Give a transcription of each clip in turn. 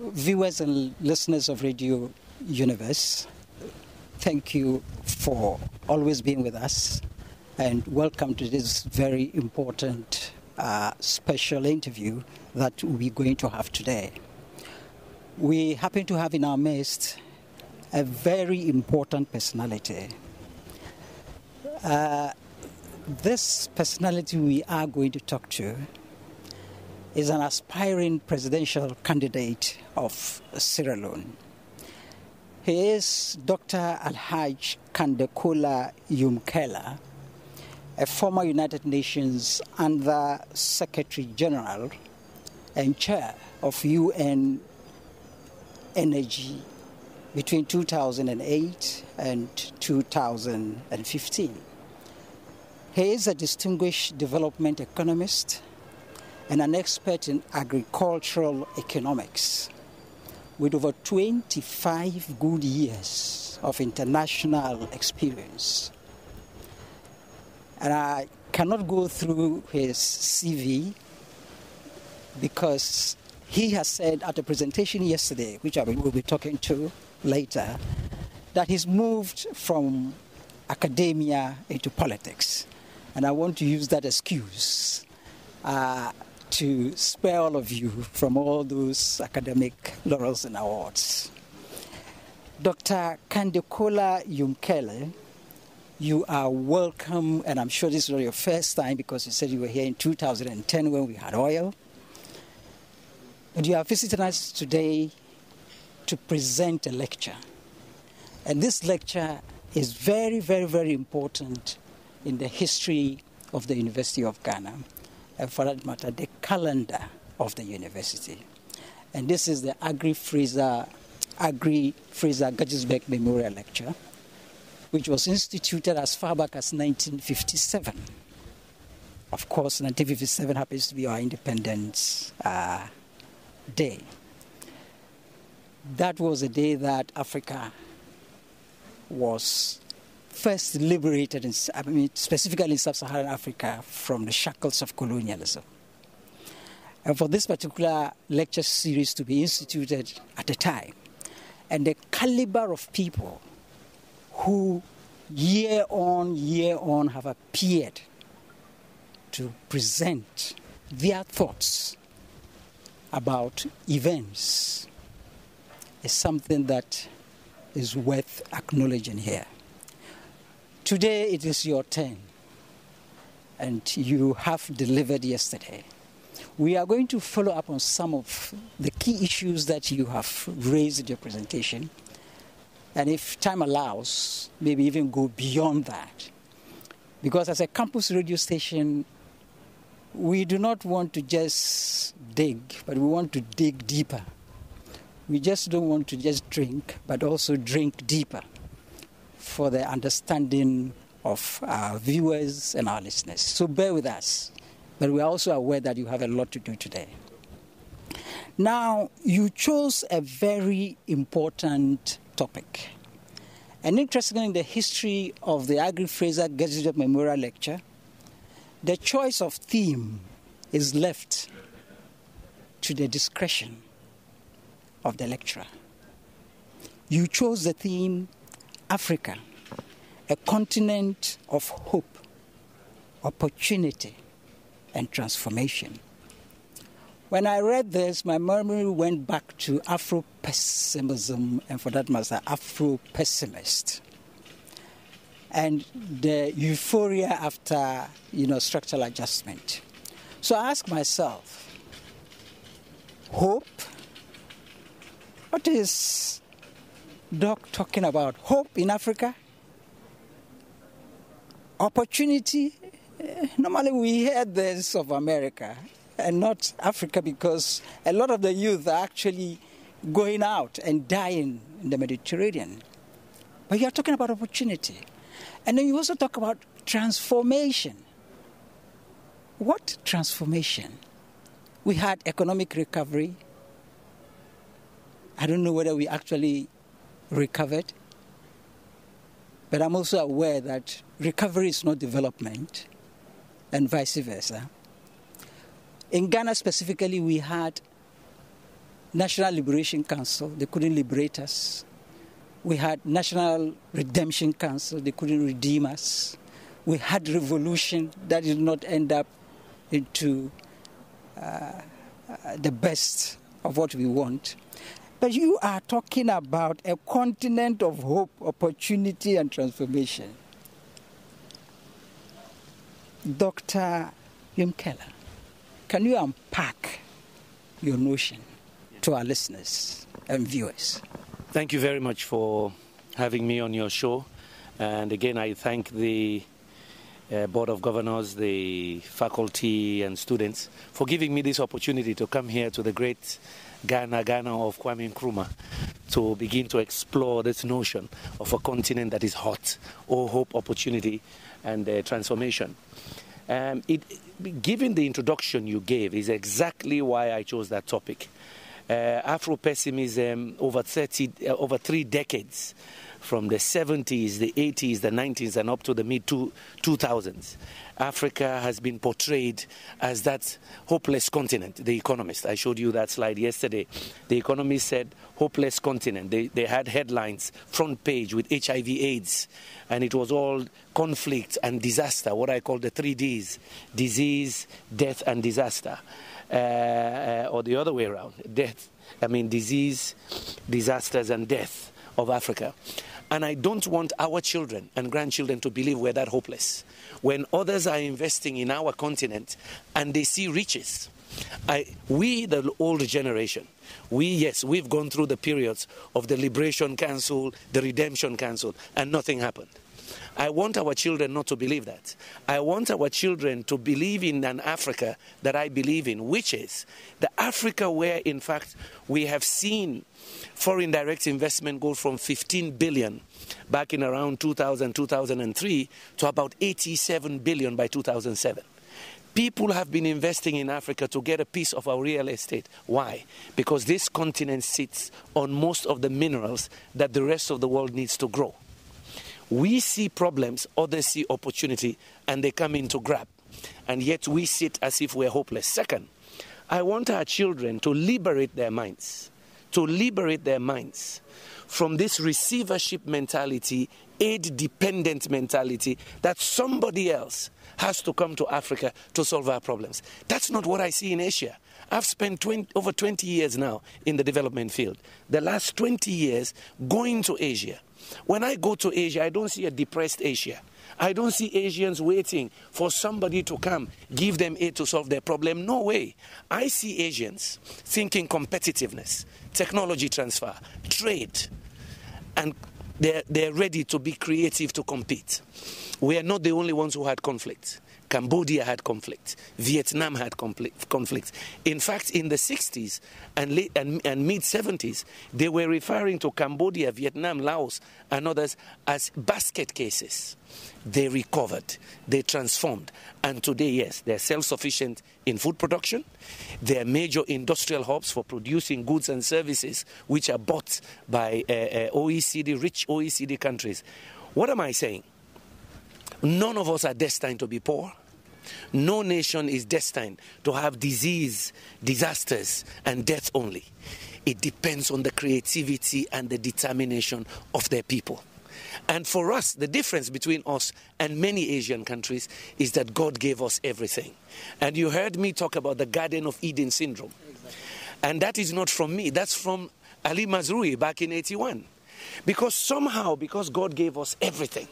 viewers and listeners of Radio Univers, thank you for always being with us and welcome to this very important uh, special interview that we're going to have today. We happen to have in our midst a very important personality. Uh, this personality we are going to talk to is an aspiring presidential candidate of Sierra Leone. He is Dr. Alhaj Kandekola Yumkella, a former United Nations Under Secretary General and Chair of UN Energy between 2008 and 2015. He is a distinguished development economist and an expert in agricultural economics with over 25 good years of international experience. And I cannot go through his CV because he has said at a presentation yesterday, which I will be talking to later, that he's moved from academia into politics. And I want to use that excuse uh, to spare all of you from all those academic laurels and awards. Dr. Kandekola Yumkella, you are welcome, and I'm sure this is not your first time because you said you were here in 2010 when we had oil. And you are visiting us today to present a lecture. And this lecture is very, very, very important in the history of the University of Ghana, and for that matter, the calendar of the university. And this is the Aggrey Fraser, Aggrey Fraser Guggisberg Memorial Lecture, which was instituted as far back as 1957. Of course, 1957 happens to be our independence uh, day. That was a day that Africa was first liberated, in, I mean, specifically in sub Saharan Africa, from the shackles of colonialism. And for this particular lecture series to be instituted at a time, and the caliber of people who year on, year on have appeared to present their thoughts about events is something that is worth acknowledging here. Today it is your turn, and you have delivered yesterday. We are going to follow up on some of the key issues that you have raised in your presentation, and if time allows, maybe even go beyond that. Because as a campus radio station, we do not want to just dig, but we want to dig deeper. We just don't want to just drink, but also drink deeper for the understanding of our viewers and our listeners. So bear with us, but we are also aware that you have a lot to do today. Now, you chose a very important topic. And interestingly, in the history of the Aggrey Fraser Guggisberg Memorial Lecture, the choice of theme is left to the discretion of the lecturer. You chose the theme Africa, a continent of hope, opportunity, and transformation. When I read this, my memory went back to Afro pessimism, and for that matter, Afro pessimist and the euphoria after you know structural adjustment. So I ask myself, hope? What is Doc talking about? Hope in Africa? Opportunity? Eh, normally we hear this of America and not Africa because a lot of the youth are actually going out and dying in the Mediterranean. But you are talking about opportunity. And then you also talk about transformation. What transformation? We had economic recovery. I don't know whether we actually recovered, but I'm also aware that recovery is not development, and vice versa. In Ghana specifically, we had National Liberation Council, they couldn't liberate us. We had National Redemption Council, they couldn't redeem us. We had revolution that did not end up into uh, uh, the best of what we want. But you are talking about a continent of hope, opportunity, and transformation. Dr. Yumkella, can you unpack your notion to our listeners and viewers? Thank you very much for having me on your show. And again, I thank the uh, Board of Governors, the faculty, and students for giving me this opportunity to come here to the great Ghana, Ghana of Kwame Nkrumah, to begin to explore this notion of a continent that is hot, all hope, opportunity, and uh, transformation. Um, it, given the introduction you gave, is exactly why I chose that topic. Uh, Afro pessimism over 30, uh, over three decades from the 70s, the 80s, the 90s, and up to the mid 2000s. Africa has been portrayed as that hopeless continent. The Economist, I showed you that slide yesterday. The Economist said, hopeless continent. They, they had headlines, front page with HIV AIDS, and it was all conflict and disaster, what I call the three Ds disease, death, and disaster. Uh, uh, or the other way around death, I mean, disease, disasters, and death of Africa. And I don't want our children and grandchildren to believe we're that hopeless. When others are investing in our continent and they see riches, I, we, the old generation, we, yes, we've gone through the periods of the Liberation Council, the Redemption Council, and nothing happened. I want our children not to believe that. I want our children to believe in an Africa that I believe in, which is the Africa where, in fact, we have seen foreign direct investment go from 15 billion back in around 2000, 2003 to about 87 billion by 2007. People have been investing in Africa to get a piece of our real estate. Why? Because this continent sits on most of the minerals that the rest of the world needs to grow. We see problems, others see opportunity, and they come in to grab. And yet we sit as if we're hopeless. Second, I want our children to liberate their minds to liberate their minds from this receivership mentality, aid dependent mentality that somebody else has to come to Africa to solve our problems. That's not what I see in Asia. I've spent 20, over 20 years now in the development field. The last 20 years going to Asia. When I go to Asia, I don't see a depressed Asia. I don't see Asians waiting for somebody to come, give them aid to solve their problem. No way. I see Asians thinking competitiveness, technology transfer, trade, and they're, they're ready to be creative to compete. We are not the only ones who had conflict. Cambodia had conflict. Vietnam had conflict. In fact, in the 60s and, late, and, and mid 70s, they were referring to Cambodia, Vietnam, Laos, and others as basket cases. They recovered, they transformed, and today, yes, they're self sufficient in food production. They're major industrial hubs for producing goods and services which are bought by uh, uh, OECD, rich OECD countries. What am I saying? None of us are destined to be poor. No nation is destined to have disease, disasters, and death only. It depends on the creativity and the determination of their people. And for us, the difference between us and many Asian countries is that God gave us everything. And you heard me talk about the Garden of Eden syndrome. And that is not from me, that's from Ali Mazrui back in 81. Because somehow, because God gave us everything,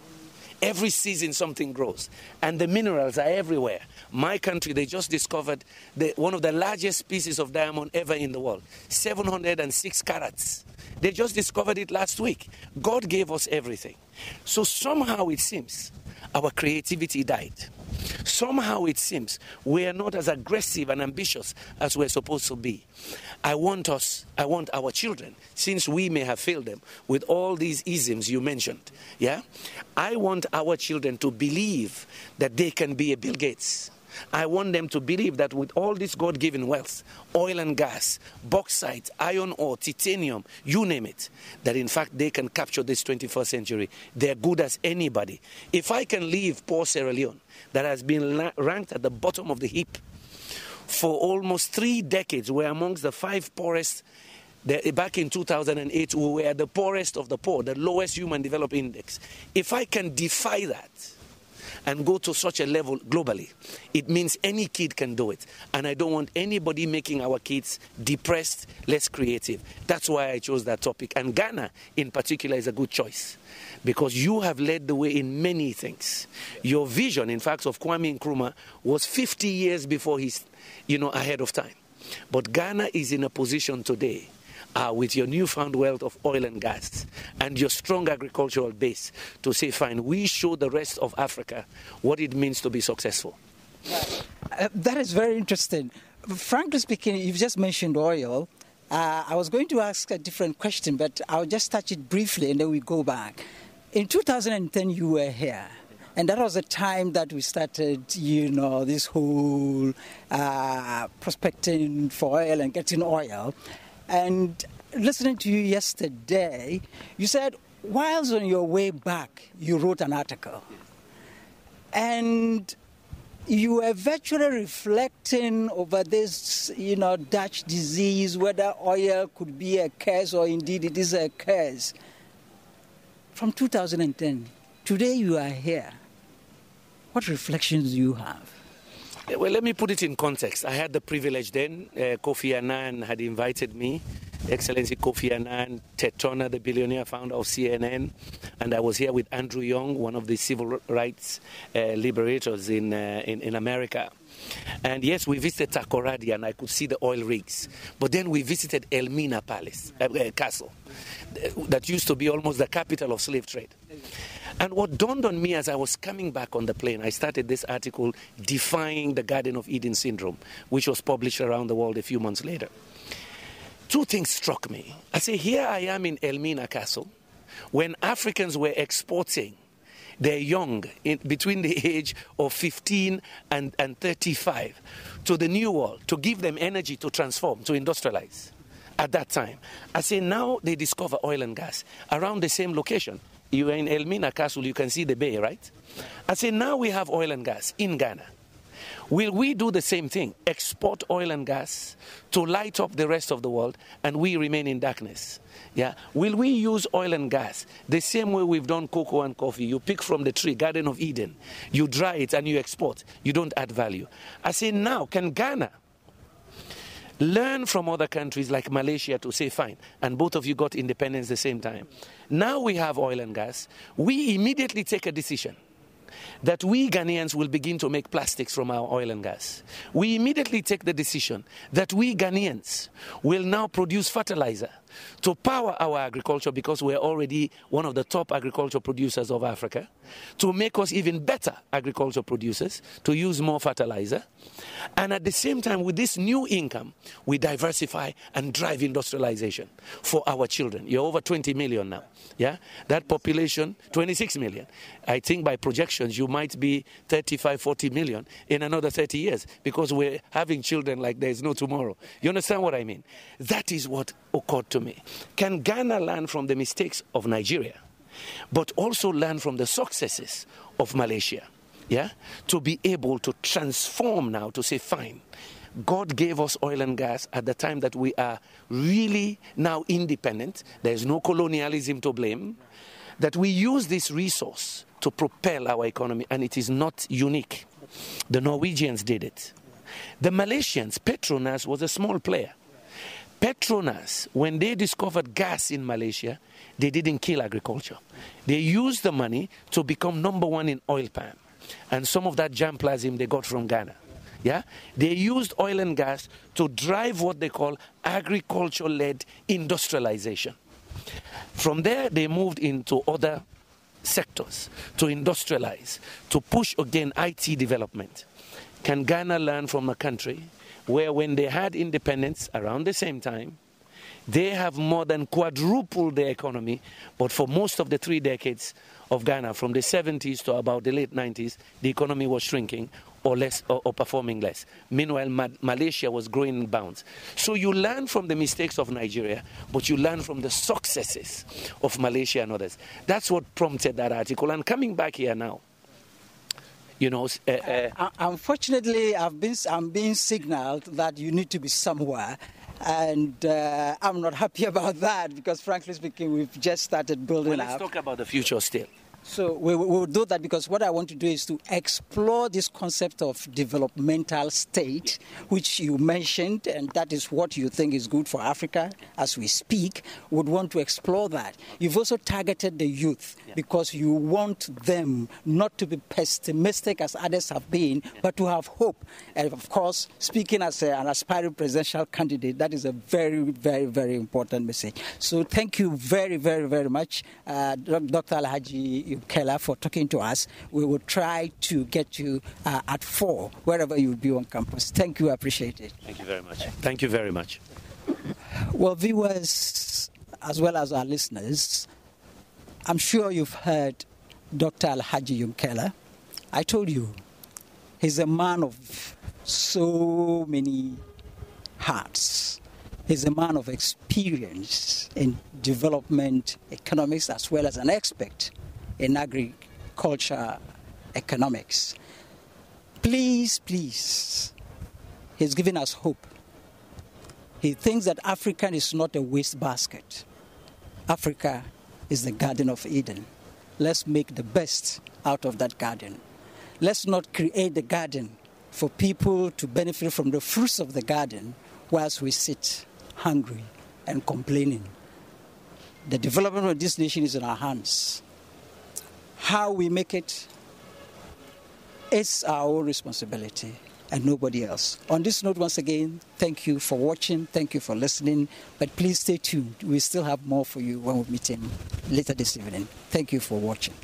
Every season something grows. And the minerals are everywhere. My country, they just discovered the, one of the largest pieces of diamond ever in the world 706 carats. They just discovered it last week. God gave us everything. So somehow it seems our creativity died. Somehow it seems we are not as aggressive and ambitious as we're supposed to be. I want us, I want our children, since we may have failed them with all these isms you mentioned, yeah? I want our children to believe that they can be a Bill Gates. I want them to believe that with all this God given wealth, oil and gas, bauxite, iron ore, titanium, you name it, that in fact they can capture this 21st century. They're good as anybody. If I can leave poor Sierra Leone, that has been ranked at the bottom of the heap for almost three decades, we're amongst the five poorest The, back in 2008, we were the poorest of the poor, the lowest human development index. If I can defy that, and go to such a level globally, it means any kid can do it. And I don't want anybody making our kids depressed, less creative. That's why I chose that topic. And Ghana, in particular, is a good choice because you have led the way in many things. Your vision, in fact, of Kwame Nkrumah was 50 years before he's, you know, ahead of time. But Ghana is in a position today uh, with your newfound wealth of oil and gas and your strong agricultural base to say, fine, we show the rest of Africa what it means to be successful. Uh, that is very interesting. Frankly speaking, you've just mentioned oil. Uh, I was going to ask a different question, but I'll just touch it briefly and then we go back. In 2010, you were here. And that was the time that we started, you know, this whole uh, prospecting for oil and getting oil. And listening to you yesterday, you said whilst on your way back, you wrote an article. And you were virtually reflecting over this, you know, Dutch disease, whether oil could be a curse or indeed it is a curse. From 2010, today you are here. What reflections do you have? Well, let me put it in context. I had the privilege then. Uh, Kofi Annan had invited me, Excellency Kofi Annan, Turner, the billionaire founder of CNN, and I was here with Andrew Young, one of the civil rights uh, liberators in, uh, in, in America. And yes, we visited Takoradi and I could see the oil rigs. But then we visited Elmina Palace, uh Castle, that used to be almost the capital of slave trade. And what dawned on me as I was coming back on the plane, I started this article defying the Garden of Eden syndrome, which was published around the world a few months later. Two things struck me. I say, here I am in Elmina Castle, when Africans were exporting their young in, between the age of 15 and, and 35 to the new world to give them energy to transform, to industrialize at that time. I say now they discover oil and gas around the same location you are in Elmina Castle, you can see the bay, right? I say, now we have oil and gas in Ghana. Will we do the same thing? Export oil and gas to light up the rest of the world and we remain in darkness? Yeah. Will we use oil and gas the same way we've done cocoa and coffee? You pick from the tree, Garden of Eden, you dry it and you export. You don't add value. I say, now, can Ghana learn from other countries like Malaysia to say, fine, and both of you got independence at the same time. Now we have oil and gas. We immediately take a decision that we Ghanaians will begin to make plastics from our oil and gas. We immediately take the decision that we Ghanaians will now produce fertilizer to power our agriculture because we're already one of the top agriculture producers of Africa, to make us even better agriculture producers, to use more fertilizer. And at the same time, with this new income, we diversify and drive industrialization for our children. You're over 20 million now. Yeah? That population, 26 million. I think by projections, you might be 35, 40 million in another 30 years because we're having children like there's no tomorrow. You understand what I mean? That is what occurred to me. Can Ghana learn from the mistakes of Nigeria, but also learn from the successes of Malaysia? Yeah? To be able to transform now to say, fine, God gave us oil and gas at the time that we are really now independent. There's no colonialism to blame. That we use this resource to propel our economy, and it is not unique. The Norwegians did it. The Malaysians, Petronas was a small player. Petronas, when they discovered gas in Malaysia, they didn't kill agriculture. They used the money to become number one in oil palm. And some of that germplasm they got from Ghana. Yeah? They used oil and gas to drive what they call agriculture led industrialization. From there, they moved into other sectors to industrialize, to push again IT development. Can Ghana learn from a country where when they had independence around the same time, they have more than quadrupled their economy, but for most of the three decades of Ghana, from the 70s to about the late 90s, the economy was shrinking or less or, or performing less. Meanwhile, Ma- Malaysia was growing in bounds. So you learn from the mistakes of Nigeria, but you learn from the successes of Malaysia and others. That's what prompted that article. And coming back here now, you know. Uh, uh, Unfortunately, I've been, I'm being signaled that you need to be somewhere. And uh, I'm not happy about that because, frankly speaking, we've just started building well, let's up. talk about the future still. So we will do that because what I want to do is to explore this concept of developmental state, which you mentioned, and that is what you think is good for Africa as we speak. Would want to explore that. You've also targeted the youth yeah. because you want them not to be pessimistic as others have been, yeah. but to have hope. And of course, speaking as a, an aspiring presidential candidate, that is a very, very, very important message. So thank you very, very, very much, uh, Dr. Alhaji Keller, for talking to us. We will try to get you uh, at four, wherever you'll be on campus. Thank you. I appreciate it. Thank you very much. Thank you very much. Well, viewers, as well as our listeners, I'm sure you've heard Dr. Al Alhaji Yumkella. I told you, he's a man of so many hearts. He's a man of experience in development economics as well as an expert in agriculture economics. Please, please, he's giving us hope. He thinks that Africa is not a waste basket. Africa is the Garden of Eden. Let's make the best out of that garden. Let's not create the garden for people to benefit from the fruits of the garden whilst we sit hungry and complaining. The development of this nation is in our hands. How we make it is our own responsibility and nobody else. On this note, once again, thank you for watching, thank you for listening, but please stay tuned. We still have more for you when we meet in later this evening. Thank you for watching.